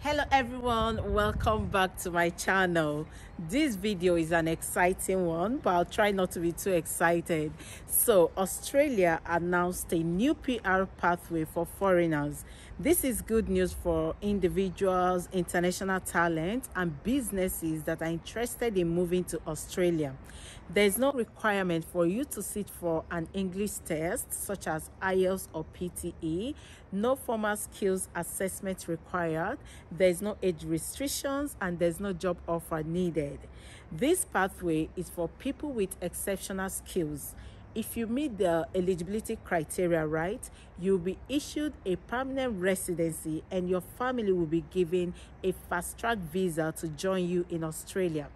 hello everyone. Welcome back to my channel. This video is an exciting one but i'll try not to be too excited. So australia announced a new pr pathway for foreigners this is good news for individuals international talent and businesses that are interested in moving to australia there's no requirement for you to sit for an English test such as IELTS or PTE. No formal skills assessment required. There's no age restrictions and there's no job offer needed. This pathway is for people with exceptional skills. If you meet the eligibility criteria right, you'll be issued a permanent residency and your family will be given a fast track visa to join you in Australia.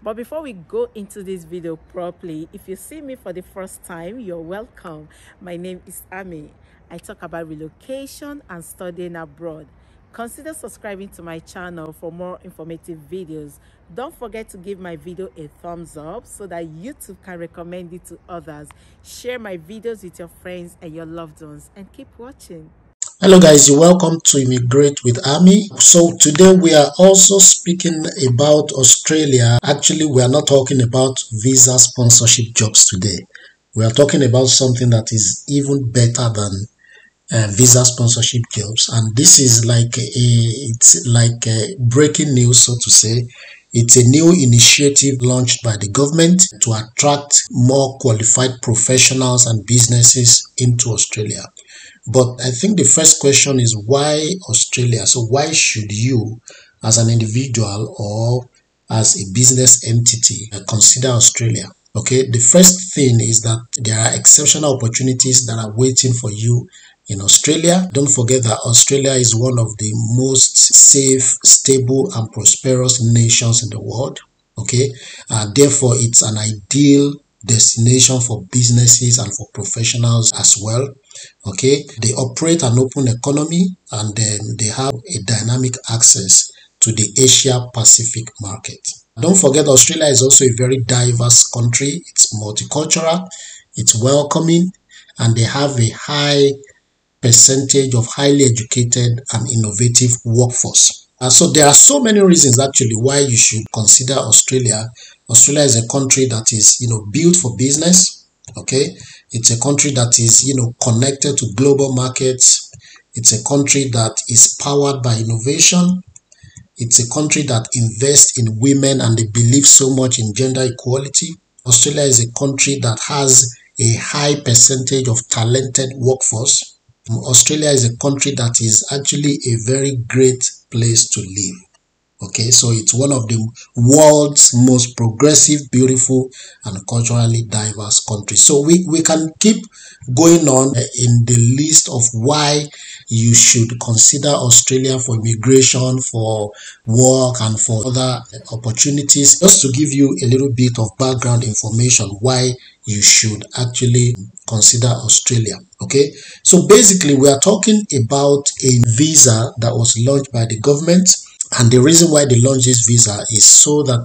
But before we go into this video properly, if you see me for the first time, you're welcome. My name is Ami. I talk about relocation and studying abroad. Consider subscribing to my channel for more informative videos. Don't forget to give my video a thumbs up so that YouTube can recommend it to others. Share my videos with your friends and your loved ones and keep watching. Hello guys, you're welcome to Immigrate with Ammy. So today we are also speaking about Australia. Actually, we are not talking about visa sponsorship jobs today. We are talking about something that is even better than uh, visa sponsorship jobs and this is like a it's like a breaking news so to say it's a new initiative launched by the government to attract more qualified professionals and businesses into Australia. But I think the first question is why Australia? So why should you as an individual or as a business entity consider Australia? Okay, the first thing is that there are exceptional opportunities that are waiting for you in Australia. Don't forget that Australia is one of the most safe, stable, and prosperous nations in the world. Okay, and therefore it's an ideal destination for businesses and for professionals as well. Okay, they operate an open economy and then they have a dynamic access to the Asia Pacific market. Don't forget Australia is also a very diverse country. It's multicultural, it's welcoming, and they have a high percentage of highly educated and innovative workforce. Uh, so there are so many reasons actually why you should consider Australia. Australia is a country that is, you know, built for business. Okay. It's a country that is, you know, connected to global markets. It's a country that is powered by innovation. It's a country that invests in women and they believe so much in gender equality. Australia is a country that has a high percentage of talented workforce Australia is a country that is actually a very great place to live. Okay, so it's one of the world's most progressive, beautiful, and culturally diverse countries. So we, we can keep going on uh, in the list of why you should consider Australia for immigration, for work, and for other opportunities. Just to give you a little bit of background information why you should actually consider Australia. Okay, so basically, we are talking about a visa that was launched by the government. And the reason why they launched this visa is so that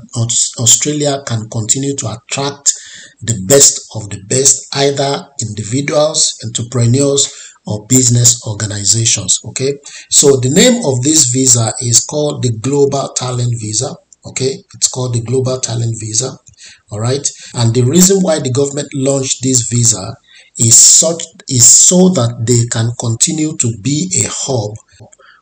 Australia can continue to attract the best of the best, either individuals, entrepreneurs, or business organizations. Okay, so the name of this visa is called the Global Talent Visa. Okay, it's called the Global Talent Visa. All right, and the reason why the government launched this visa is such is so that they can continue to be a hub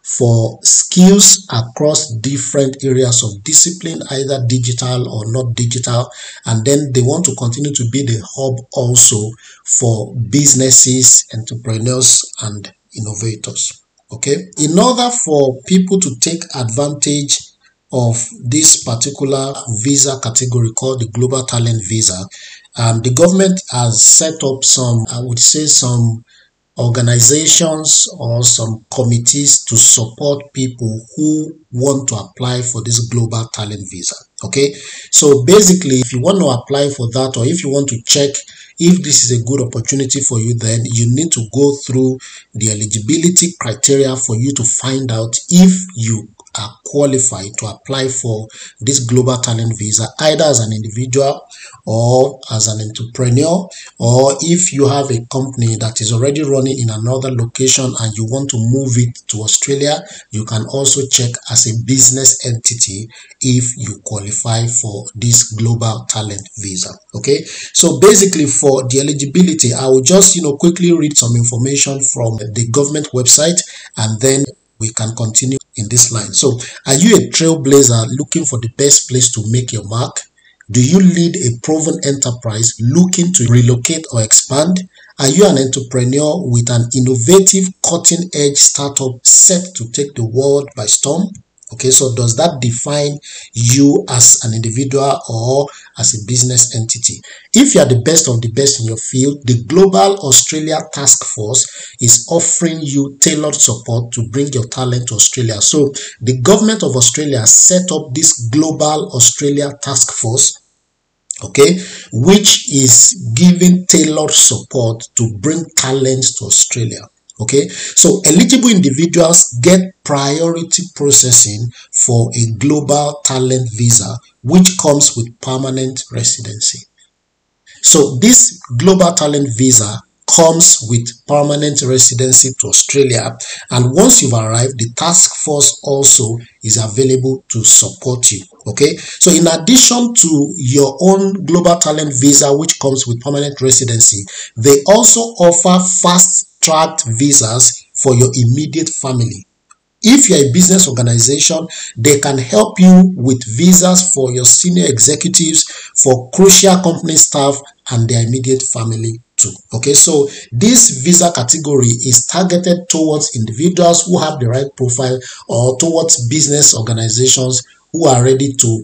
for skills across different areas of discipline, either digital or not digital. And then they want to continue to be the hub also for businesses, entrepreneurs, and innovators. Okay. In order for people to take advantage of this particular visa category called the Global Talent Visa, um, the government has set up some, I would say, some organizations or some committees to support people who want to apply for this global talent visa okay? So basically if you want to apply for that or if you want to check if this is a good opportunity for you then you need to go through the eligibility criteria for you to find out if you are qualified to apply for this global talent visa either as an individual or as an entrepreneur or if you have a company that is already running in another location and you want to move it to Australia you can also check as a business entity if you qualify for this global talent visa okay? So basically for the eligibility I will just you know quickly read some information from the government website and then we can continue in this line. So, are you a trailblazer looking for the best place to make your mark? Do you lead a proven enterprise looking to relocate or expand? Are you an entrepreneur with an innovative, cutting edge startup set to take the world by storm? Okay, so does that define you as an individual or as a business entity? If you are the best of the best in your field, the Global Australia Task Force is offering you tailored support to bring your talent to Australia. So the government of Australia set up this Global Australia Task Force okay which is giving tailored support to bring talents to australia okay? So eligible individuals get priority processing for a global talent visa which comes with permanent residency. So this global talent visa comes with permanent residency to Australia. And once you've arrived the task force also is available to support you okay? So in addition to your own global talent visa which comes with permanent residency they also offer fast tracked visas for your immediate family. If you're a business organization, they can help you with visas for your senior executives, for crucial company staff, and their immediate family too. Okay, so this visa category is targeted towards individuals who have the right profile or towards business organizations who are ready to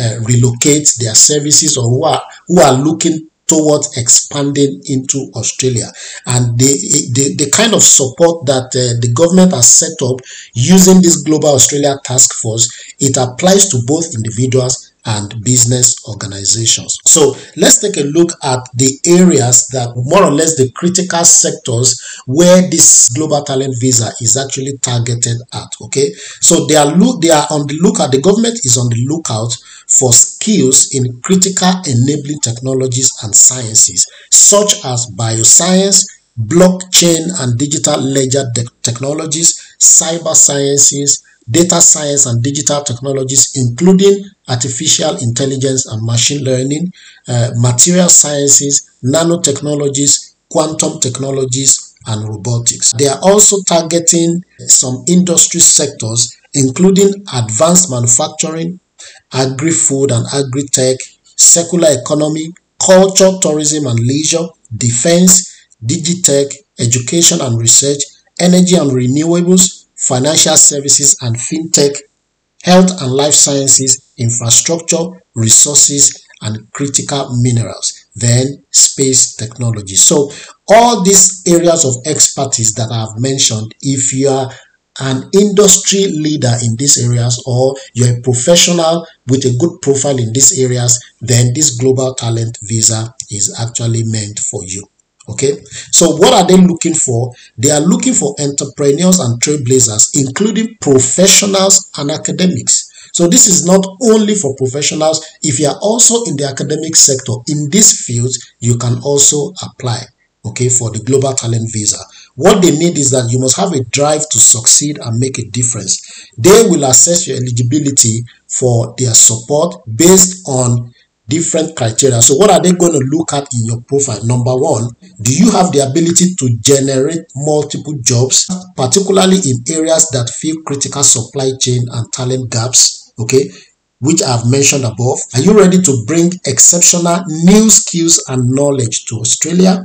uh, relocate their services or who are who are looking towards expanding into Australia. And the, the, the kind of support that uh, the government has set up using this Global Australia Task Force, it applies to both individuals and business organizations. So let's take a look at the areas that more or less the critical sectors where this global talent visa is actually targeted at. Okay, so they are look they are on the lookout. The government is on the lookout for skills in critical enabling technologies and sciences such as bioscience, blockchain and digital ledger technologies, cyber sciences, data science and digital technologies, including artificial intelligence and machine learning, uh, material sciences, nanotechnologies, quantum technologies, and robotics. They are also targeting some industry sectors, including advanced manufacturing, agri-food and agri-tech, circular economy, culture, tourism and leisure, defense, digitech, education and research, energy and renewables, financial services and fintech, health and life sciences, infrastructure, resources, and critical minerals, then space technology. So all these areas of expertise that I've mentioned, if you are an industry leader in these areas or you're a professional with a good profile in these areas, then this global talent visa is actually meant for you. Okay, so what are they looking for? They are looking for entrepreneurs and trailblazers, including professionals and academics. So this is not only for professionals. If you are also in the academic sector in these fields, you can also apply, okay, for the global talent visa. What they need is that you must have a drive to succeed and make a difference. They will assess your eligibility for their support based on different criteria. So what are they going to look at in your profile? Number one, do you have the ability to generate multiple jobs, particularly in areas that fill critical supply chain and talent gaps? Okay, which I've mentioned above. Are you ready to bring exceptional new skills and knowledge to Australia?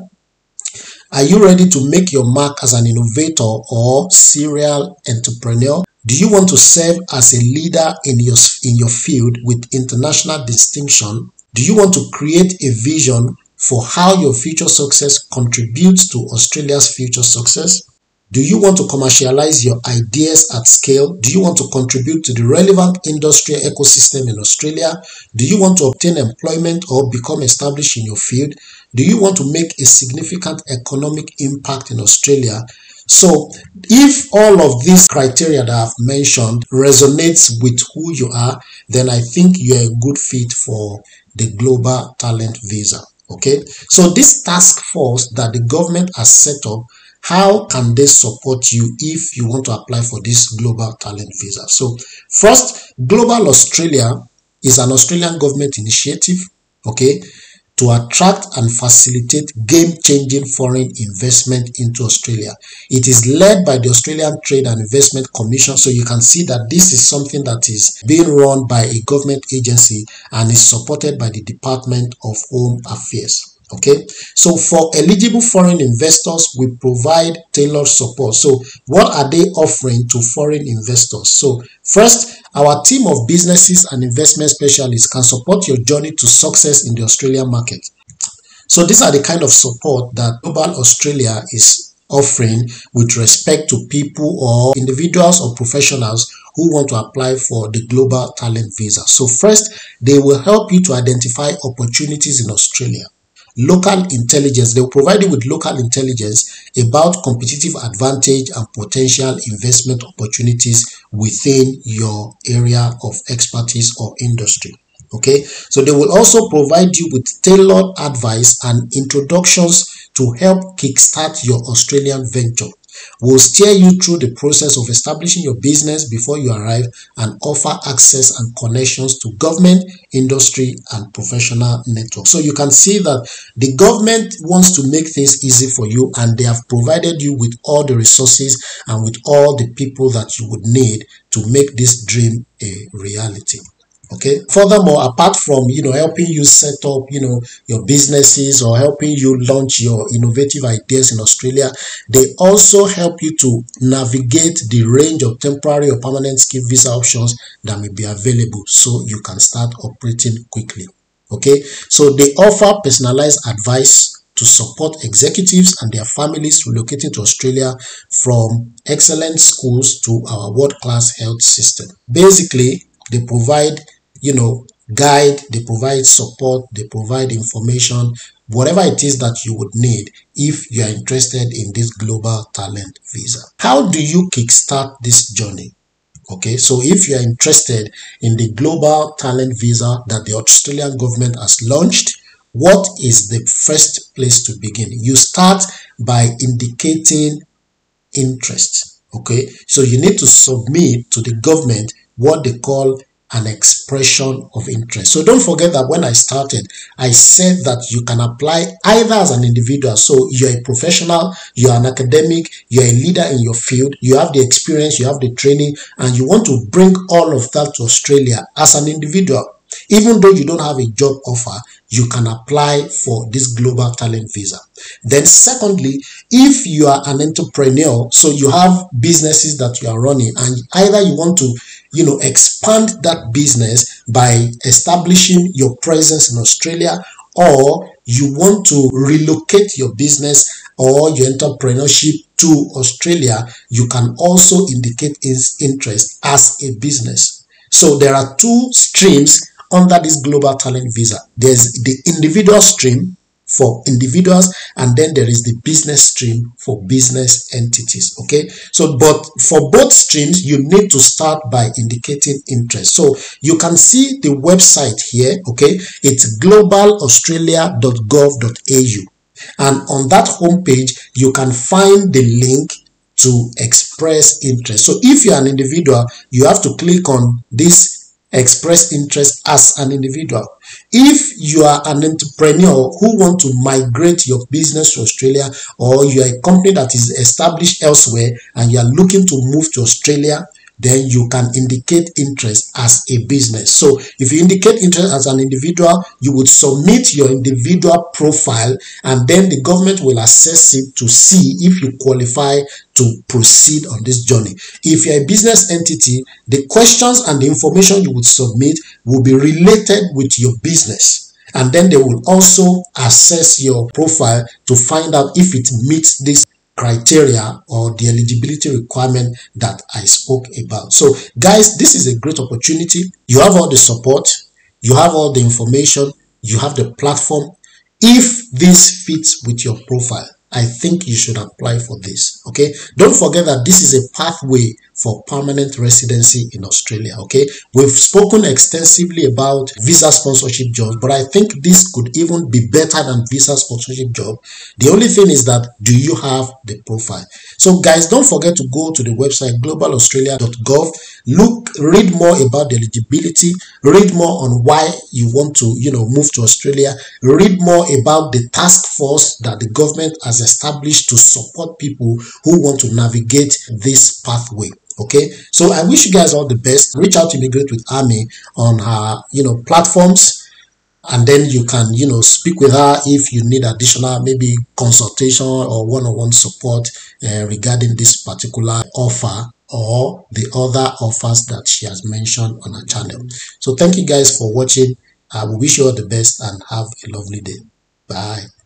Are you ready to make your mark as an innovator or serial entrepreneur? Do you want to serve as a leader in your, in your field with international distinction? Do you want to create a vision for how your future success contributes to Australia's future success? Do you want to commercialize your ideas at scale? Do you want to contribute to the relevant industrial ecosystem in Australia? Do you want to obtain employment or become established in your field? Do you want to make a significant economic impact in Australia? So if all of these criteria that I've mentioned resonates with who you are, then I think you're a good fit for the Global Talent Visa. Okay, so this task force that the government has set up, how can they support you if you want to apply for this Global Talent Visa? So first, Global Australia is an Australian government initiative, okay, to attract and facilitate game-changing foreign investment into Australia. It is led by the Australian Trade and Investment Commission, so you can see that this is something that is being run by a government agency and is supported by the Department of Home Affairs okay? So for eligible foreign investors we provide tailored support. So what are they offering to foreign investors? So first our team of businesses and investment specialists can support your journey to success in the australian market. So these are the kind of support that global australia is offering with respect to people or individuals or professionals who want to apply for the global talent visa. So first they will help you to identify opportunities in australia local intelligence. They will provide you with local intelligence about competitive advantage and potential investment opportunities within your area of expertise or industry. Okay, so they will also provide you with tailored advice and introductions to help kickstart your Australian venture will steer you through the process of establishing your business before you arrive and offer access and connections to government, industry, and professional networks. So you can see that the government wants to make things easy for you and they have provided you with all the resources and with all the people that you would need to make this dream a reality okay? Furthermore apart from you know helping you set up you know your businesses or helping you launch your innovative ideas in australia they also help you to navigate the range of temporary or permanent skip visa options that may be available so you can start operating quickly. Okay? So they offer personalized advice to support executives and their families relocating to Australia from excellent schools to our world-class health system. Basically, they provide you know, guide, they provide support, they provide information, whatever it is that you would need if you are interested in this global talent visa. How do you kickstart this journey? Okay, so if you are interested in the global talent visa that the Australian government has launched, what is the first place to begin? You start by indicating interest. Okay, so you need to submit to the government what they call an expression of interest. So don't forget that when I started, I said that you can apply either as an individual. So you're a professional, you're an academic, you're a leader in your field, you have the experience, you have the training, and you want to bring all of that to Australia as an individual. Even though you don't have a job offer, you can apply for this global talent visa. Then secondly, if you are an entrepreneur, so you have businesses that you are running and either you want to, you know, expand that business by establishing your presence in Australia or you want to relocate your business or your entrepreneurship to Australia, you can also indicate its interest as a business. So there are two streams under this global talent visa. There's the individual stream for individuals and then there is the business stream for business entities okay? So but for both streams you need to start by indicating interest. So you can see the website here okay? It's globalaustralia.gov.au and on that homepage you can find the link to express interest. So if you're an individual you have to click on this express interest as an individual. If you are an entrepreneur who want to migrate your business to Australia or you are a company that is established elsewhere and you are looking to move to Australia, then you can indicate interest as a business. So if you indicate interest as an individual, you would submit your individual profile and then the government will assess it to see if you qualify to proceed on this journey. If you're a business entity, the questions and the information you would submit will be related with your business. And then they will also assess your profile to find out if it meets this criteria or the eligibility requirement that I spoke about. So guys, this is a great opportunity. You have all the support, you have all the information, you have the platform. If this fits with your profile, I think you should apply for this. Okay, don't forget that this is a pathway for permanent residency in Australia. Okay, we've spoken extensively about visa sponsorship jobs, but I think this could even be better than visa sponsorship job. The only thing is that do you have the profile? So, guys, don't forget to go to the website globalaustralia.gov. Look, read more about the eligibility, read more on why you want to, you know, move to Australia, read more about the task force that the government has established to support people who want to navigate this pathway okay? So i wish you guys all the best. Reach out to immigrate with Ammy on her you know platforms and then you can you know speak with her if you need additional maybe consultation or one-on-one support uh, regarding this particular offer or the other offers that she has mentioned on her channel. So thank you guys for watching. I wish you all the best and have a lovely day. Bye